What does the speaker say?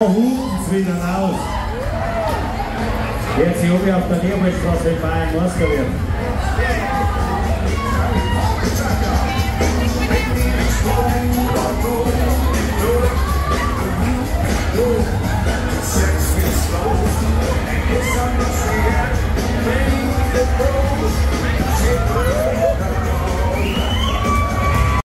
Hufen's wieder raus. Jetzt hier oben auf der Leopoldstraße in Bayern